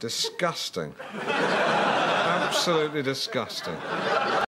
Disgusting. Absolutely disgusting.